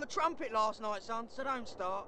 the trumpet last night, son, so don't start.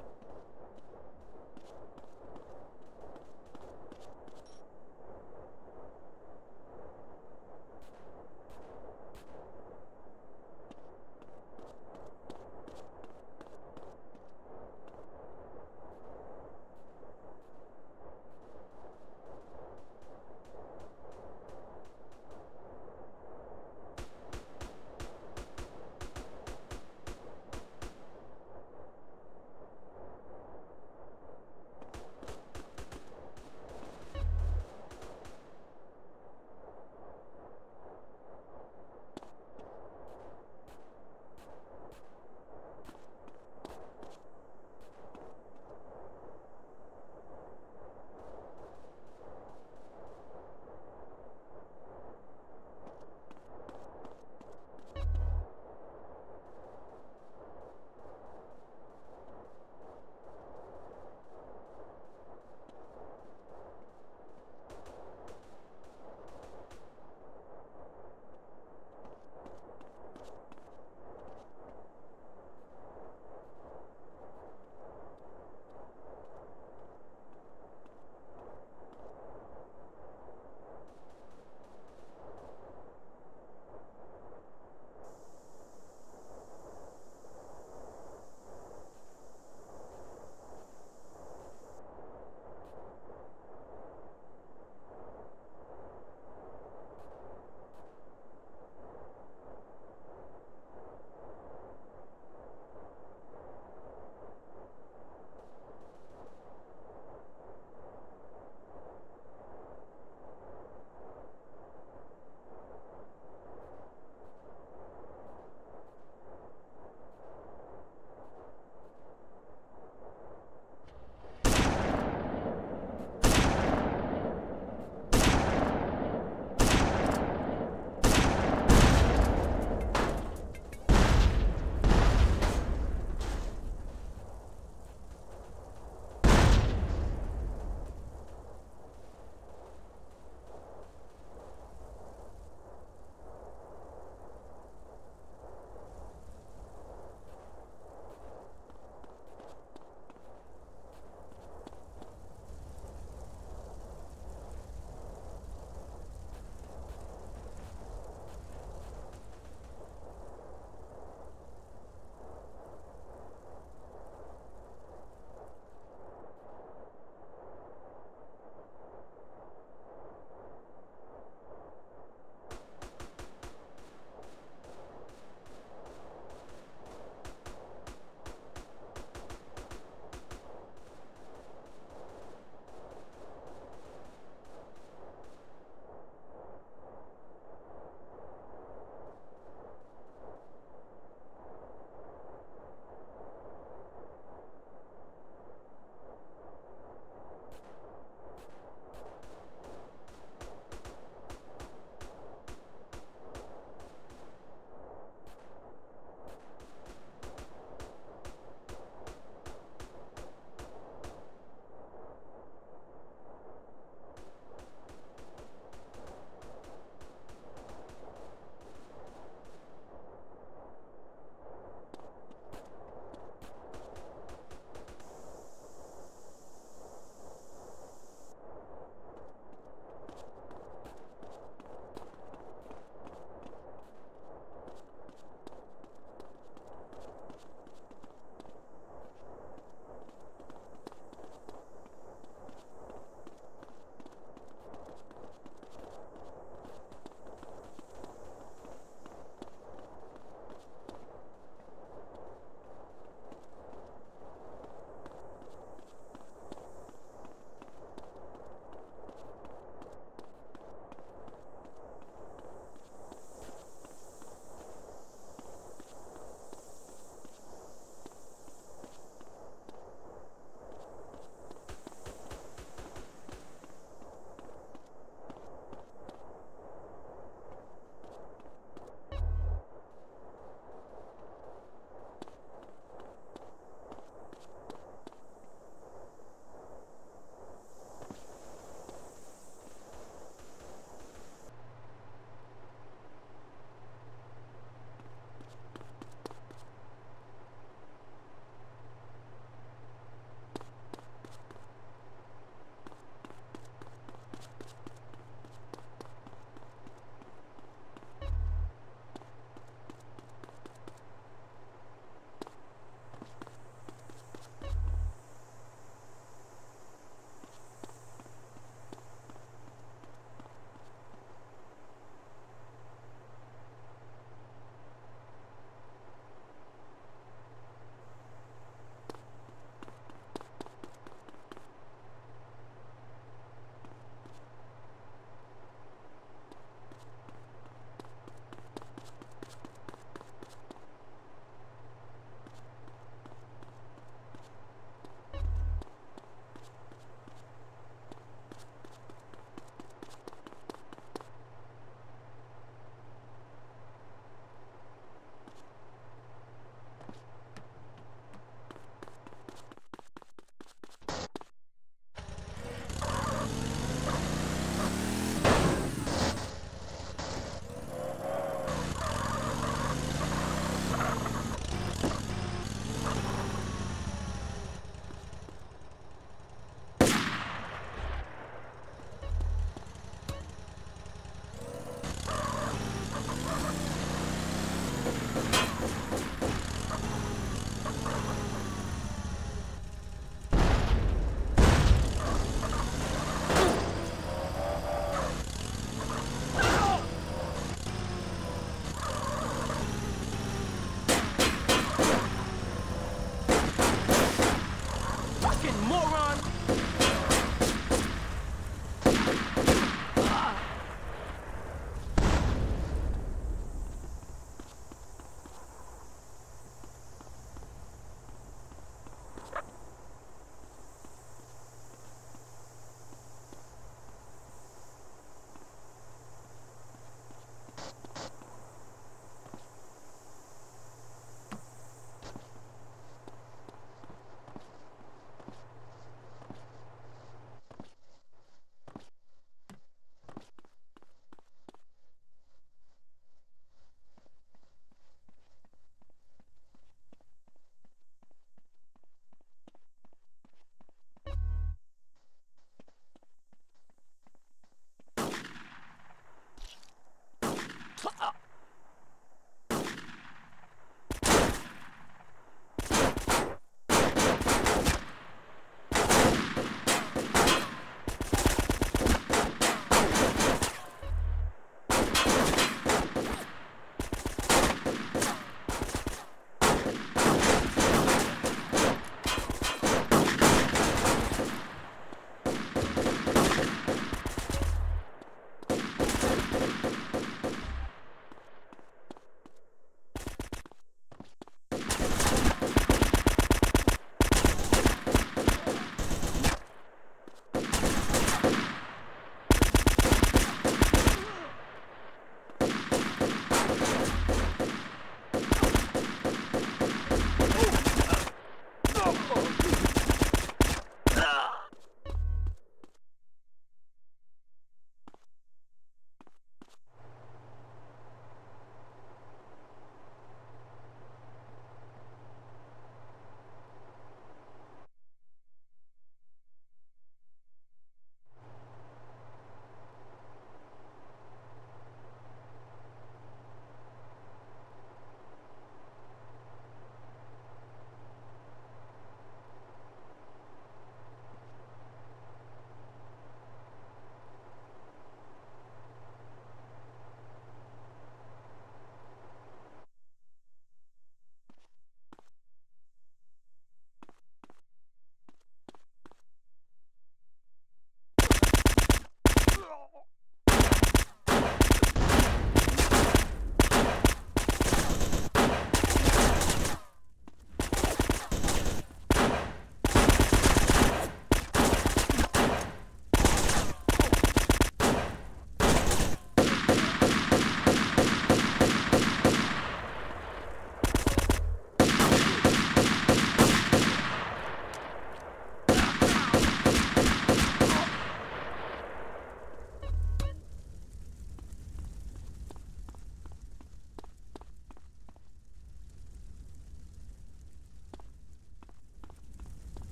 fucking moron!